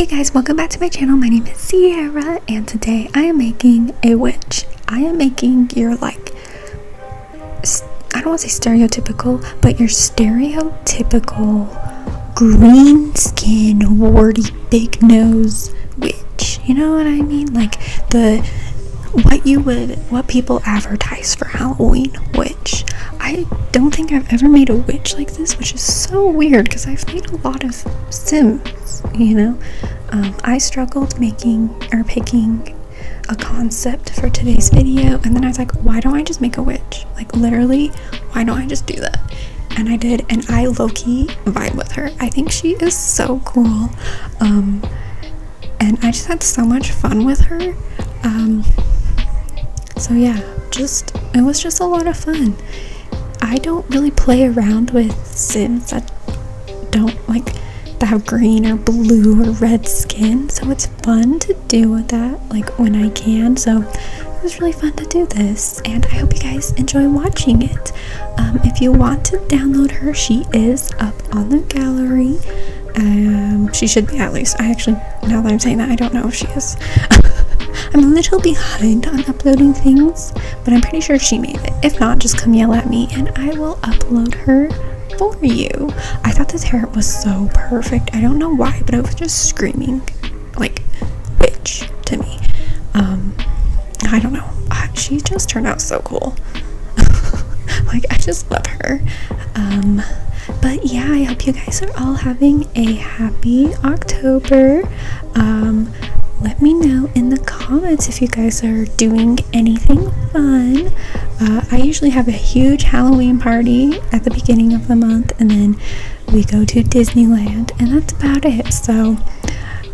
Hey guys, welcome back to my channel. My name is Sierra and today I am making a witch. I am making your like, I don't want to say stereotypical, but your stereotypical green skin, warty, big nose witch. You know what I mean? Like the what you would what people advertise for Halloween witch. I don't think I've ever made a witch like this, which is so weird because I've made a lot of Sims, you know. Um, I struggled making or picking a concept for today's video, and then I was like, why don't I just make a witch? Like, literally, why don't I just do that? And I did, and I low key vibe with her. I think she is so cool. Um, and I just had so much fun with her. Um, so yeah, just it was just a lot of fun. I don't really play around with Sims that don't like have green or blue or red skin, so it's fun to do with that like when I can. So it was really fun to do this, and I hope you guys enjoy watching it. Um, if you want to download her, she is up on the gallery. Um, she should be at least. I actually, now that I'm saying that, I don't know if she is. I'm a little behind on uploading things, but I'm pretty sure she made it. If not, just come yell at me and I will upload her for you. I thought this hair was so perfect. I don't know why, but it was just screaming like bitch to me. Um, I don't know. she just turned out so cool. like I just love her. Um, but yeah, I hope you guys are all having a happy October. Um, let me know in the comments if you guys are doing anything fun. Uh, I usually have a huge Halloween party at the beginning of the month, and then we go to Disneyland, and that's about it. So,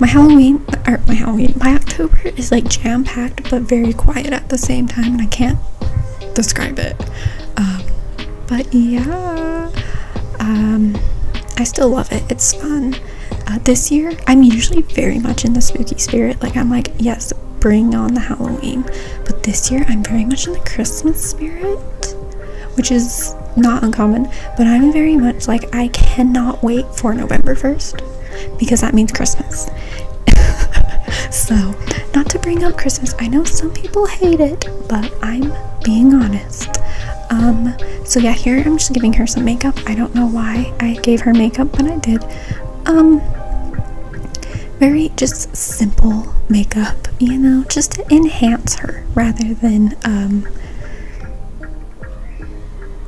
my Halloween, or my Halloween, my October is like jam packed but very quiet at the same time, and I can't describe it. Um, but yeah, um, I still love it. It's fun. Uh, this year, I'm usually very much in the spooky spirit. Like, I'm like, yes, bring on the Halloween. But this year, I'm very much in the Christmas spirit, which is not uncommon. But I'm very much like, I cannot wait for November 1st because that means Christmas. so, not to bring up Christmas, I know some people hate it, but I'm being honest. Um, so yeah, here I'm just giving her some makeup. I don't know why I gave her makeup, but I did. Um, very just simple makeup, you know, just to enhance her rather than, um,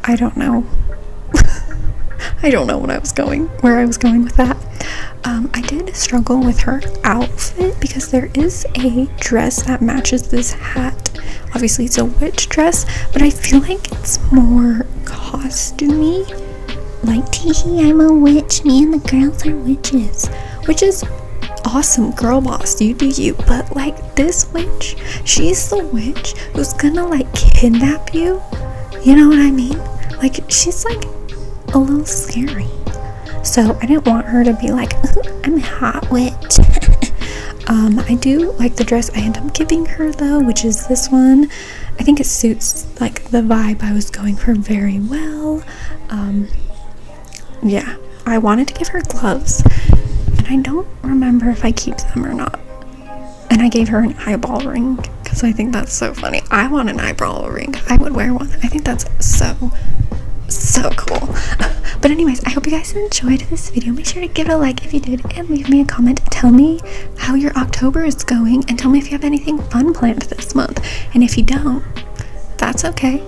I don't know. I don't know what I was going, where I was going with that. Um, I did struggle with her outfit because there is a dress that matches this hat. Obviously, it's a witch dress, but I feel like it's more costumey. Like, tee I'm a witch, me and the girls are witches. Which is awesome girl boss you do you but like this witch she's the witch who's gonna like kidnap you. You know what i mean? Like she's like a little scary. So i didn't want her to be like i'm a hot witch. Um i do like the dress i end up giving her though which is this one. I think it suits like the vibe i was going for very well. Um yeah i wanted to give her gloves I don't remember if I keep them or not. And I gave her an eyeball ring because I think that's so funny. I want an eyeball ring. I would wear one. I think that's so, so cool. but anyways, I hope you guys enjoyed this video. Make sure to give it a like if you did and leave me a comment. Tell me how your October is going and tell me if you have anything fun planned this month. And if you don't, that's okay.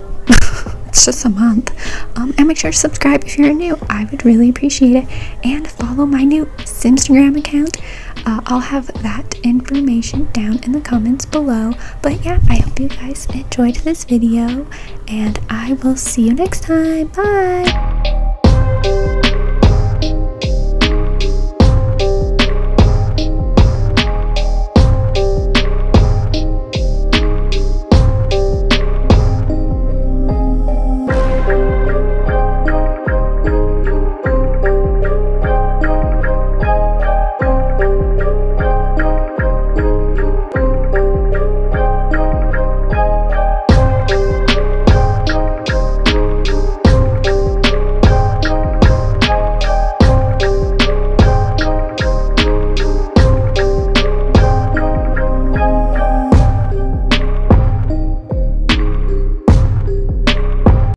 Just a month. Um, and make sure to subscribe if you're new. I would really appreciate it. And follow my new Simstagram account. Uh, I'll have that information down in the comments below. But yeah, I hope you guys enjoyed this video. And I will see you next time. Bye.